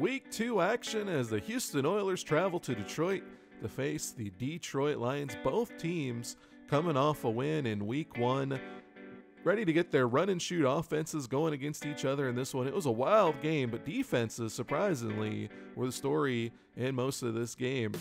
week two action as the Houston Oilers travel to Detroit to face the Detroit Lions. Both teams coming off a win in week one, ready to get their run and shoot offenses going against each other in this one. It was a wild game, but defenses, surprisingly, were the story in most of this game.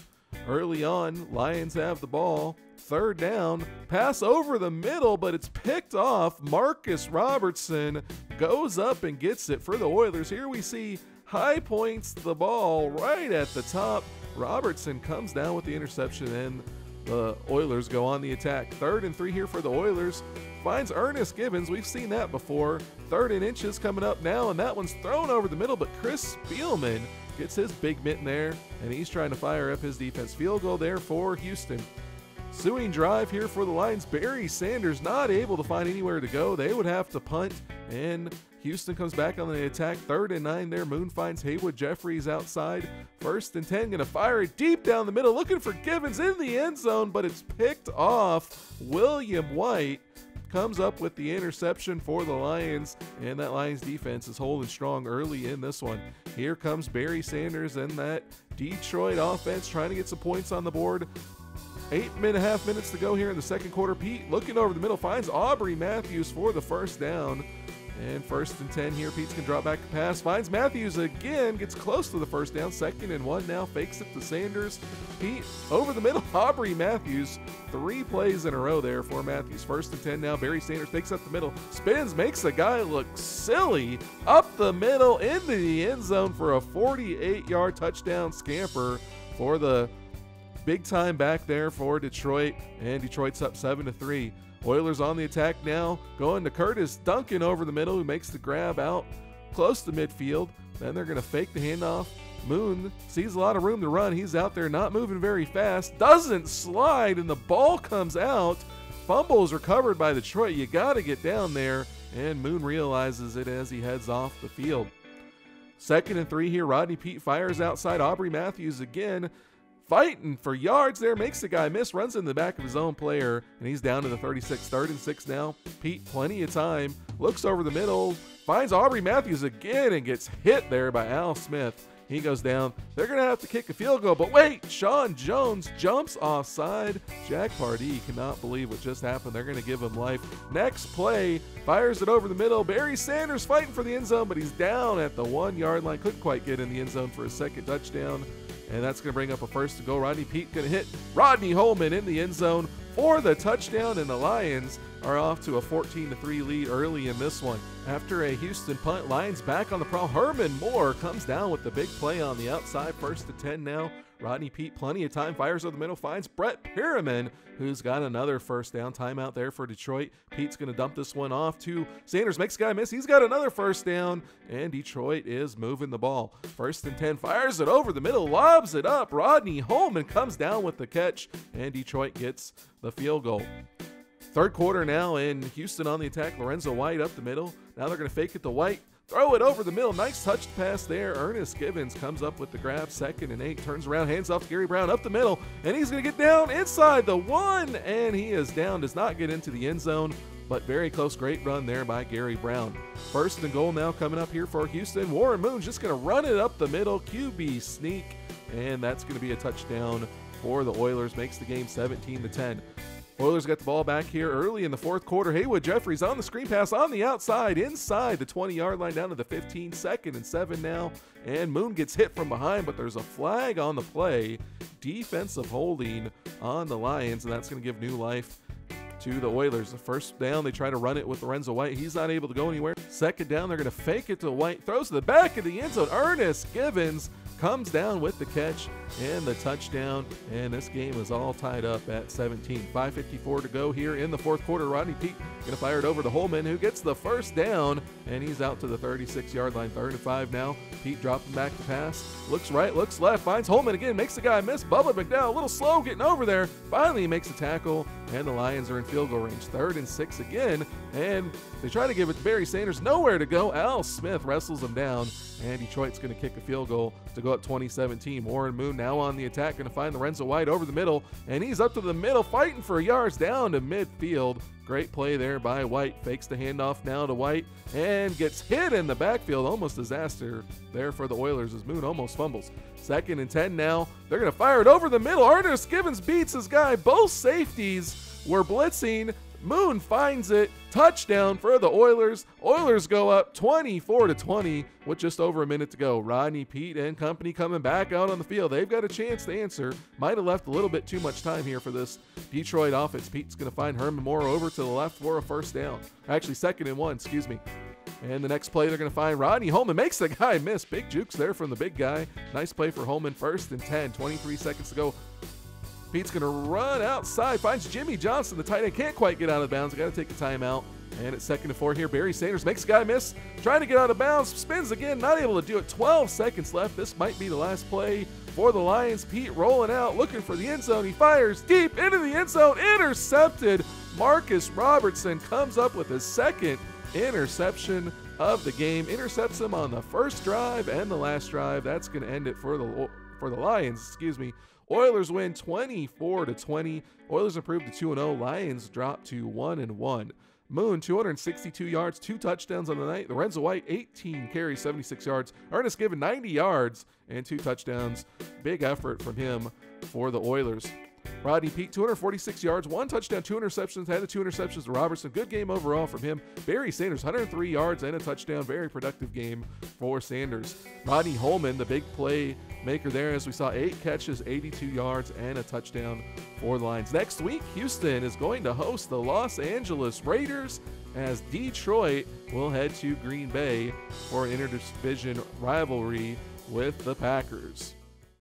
Early on, Lions have the ball. Third down, pass over the middle, but it's picked off. Marcus Robertson goes up and gets it for the Oilers. Here we see high points the ball right at the top. Robertson comes down with the interception, and the Oilers go on the attack. Third and three here for the Oilers. Finds Ernest Givens. We've seen that before. Third and inches coming up now, and that one's thrown over the middle, but Chris Spielman gets his big mitt in there, and he's trying to fire up his defense. Field goal there for Houston. Suing drive here for the Lions. Barry Sanders not able to find anywhere to go. They would have to punt, and Houston comes back on the attack. Third and nine there. Moon finds Haywood Jeffries outside. First and 10, going to fire it deep down the middle, looking for Givens in the end zone, but it's picked off. William White comes up with the interception for the Lions, and that Lions defense is holding strong early in this one. Here comes Barry Sanders and that Detroit offense trying to get some points on the board. Eight and a half minutes to go here in the second quarter. Peete looking over the middle finds Aubrey Matthews for the first down. And first and 10 here. Peete's can drop back to pass. Finds Matthews again. Gets close to the first down. Second and one now. Fakes it to Sanders. Peete over the middle. Aubrey Matthews. Three plays in a row there for Matthews. First and 10 now. Barry Sanders takes up the middle. Spins. Makes the guy look silly. Up the middle into the end zone for a 48 yard touchdown scamper for the big time back there for Detroit. And Detroit's up 7 to 3. Oilers on the attack now, going to Curtis Duncan over the middle, who makes the grab out close to midfield. Then they're going to fake the handoff. Moon sees a lot of room to run. He's out there not moving very fast. Doesn't slide, and the ball comes out. Fumbles recovered by Detroit. You got to get down there. And Moon realizes it as he heads off the field. Second and three here. Rodney Peete fires outside. Aubrey Matthews again fighting for yards there, makes the guy miss, runs in the back of his own player, and he's down to the 36. Third and six now. Peete, plenty of time, looks over the middle, finds Aubrey Matthews again, and gets hit there by Al Smith. He goes down. They're going to have to kick a field goal. But wait, Sean Jones jumps offside. Jack Pardee cannot believe what just happened. They're going to give him life. Next play, fires it over the middle. Barry Sanders fighting for the end zone, but he's down at the one yard line. Couldn't quite get in the end zone for a second touchdown. And that's going to bring up a first to go. Rodney Peete going to hit Rodney Holman in the end zone for the touchdown, and the Lions are off to a 14 3 lead early in this one. After a Houston punt, Lions back on the prowl. Herman Moore comes down with the big play on the outside, first to 10 now. Rodney Peete, plenty of time, fires over the middle, finds Brett Perriman, who's got another first down timeout there for Detroit. Peete's going to dump this one off to Sanders, makes guy miss. He's got another first down, and Detroit is moving the ball. First and 10, fires it over the middle, lobs it up. Rodney Holman comes down with the catch, and Detroit gets the field goal. Third quarter now, and Houston on the attack. Lorenzo White up the middle. Now they're going to fake it to White. Throw it over the middle. Nice touch pass there. Ernest Givens comes up with the grab. Second and eight. Turns around. Hands off Gary Brown up the middle. And he's going to get down inside the one. And he is down. Does not get into the end zone. But very close. Great run there by Gary Brown. First and goal now coming up here for Houston. Warren Moon's just going to run it up the middle. QB sneak. And that's going to be a touchdown for the Oilers. Makes the game 17 to 10. Oilers get the ball back here early in the fourth quarter. Haywood Jeffries on the screen pass on the outside, inside the 20 yard line down to the 15, second and seven now. And Moon gets hit from behind, but there's a flag on the play. Defensive holding on the Lions, and that's going to give new life to the Oilers. The first down, they try to run it with Lorenzo White. He's not able to go anywhere. Second down, they're going to fake it to White. Throws to the back of the end zone. Ernest Givens comes down with the catch and the touchdown. And this game is all tied up at 17. 5.54 to go here in the fourth quarter. Rodney Peete going to fire it over to Holman, who gets the first down, and he's out to the 36 yard line. Third and five now. Peete dropping back to pass. Looks right, looks left, finds Holman again, makes the guy miss. Bubba McDowell, a little slow getting over there. Finally, makes a tackle, and the Lions are in field goal range. Third and six again, and they try to give it to Barry Sanders. Nowhere to go. Al Smith wrestles him down, and Detroit's going to kick a field goal to go up 2017. Warren Moon now on the attack, going to find Lorenzo White over the middle, and he's up to the middle, fighting for yards down to midfield. Great play there by White. Fakes the handoff now to White and gets hit in the backfield. Almost disaster there for the Oilers as Moon almost fumbles. Second and 10 now. They're going to fire it over the middle. Ernest Givens beats his guy. Both safeties were blitzing. Moon finds it. Touchdown for the Oilers. Oilers go up 24 to 20 with just over a minute to go. Rodney, Peete, and company coming back out on the field. They've got a chance to answer. Might have left a little bit too much time here for this Detroit offense. Peete's going to find Herman Moore over to the left for a first down. Actually, second and one, excuse me. And the next play, they're going to find Rodney Holman. Makes the guy miss. Big jukes there from the big guy. Nice play for Holman. First and 10, 23 seconds to go. Peete's going to run outside, finds Jimmie Johnson, the tight end. Can't quite get out of bounds. Got to take a timeout. And it's second and four here. Barry Sanders makes a guy miss, trying to get out of bounds, spins again, not able to do it. 12 seconds left. This might be the last play for the Lions. Peete rolling out, looking for the end zone. He fires deep into the end zone, intercepted. Marcus Robertson comes up with his second interception of the game. Intercepts him on the first drive and the last drive. That's going to end it for the for the Lions. Excuse me. Oilers win 24 to 20. Oilers improved to 2 0. Lions drop to 1 and 1. Moon, 262 yards, two touchdowns on the night. Lorenzo White, 18 carries, 76 yards. Ernest Given, 90 yards and two touchdowns. Big effort from him for the Oilers. Rodney Peete, 246 yards, one touchdown, two interceptions, had the two interceptions to Robertson. Good game overall from him. Barry Sanders, 103 yards and a touchdown. Very productive game for Sanders. Rodney Holman, the big play maker there, as we saw eight catches, 82 yards, and a touchdown for the Lions. Next week, Houston is going to host the Los Angeles Raiders as Detroit will head to Green Bay for an interdivision rivalry with the Packers.